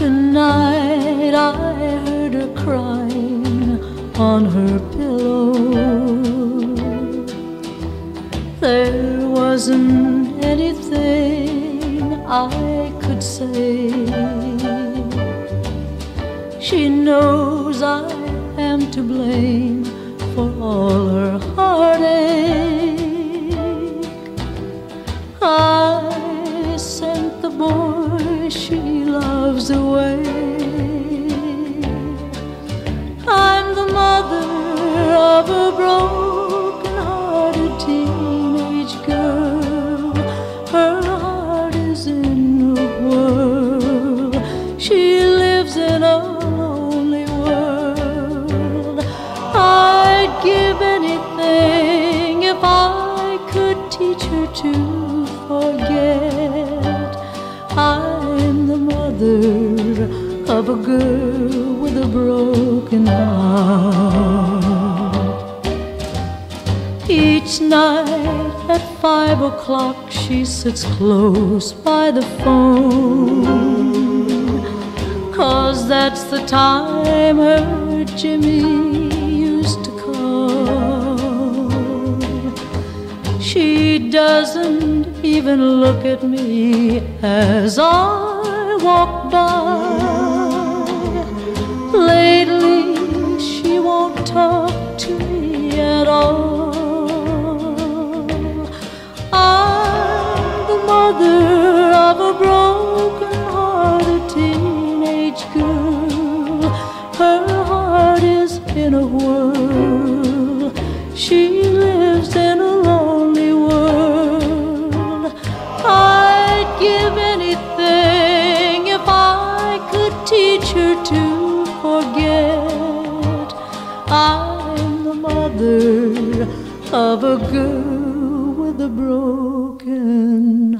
Tonight I heard her crying on her pillow. There wasn't anything I could say. She knows I am to blame for all her heart. Away. I'm the mother of a broken hearted teenage girl. Her heart is in a whirl. She lives in a of a girl with a broken heart. Each night at five o'clock, she sits close by the phone. Cause that's the time her Jimmy used to call. She doesn't even look at me as I walk by. Lately, she won't talk to me at all. I'm the mother of a broken hearted teenage girl. Her heart is in a whirl. She to forget. I'm the mother of a girl with a broken heart.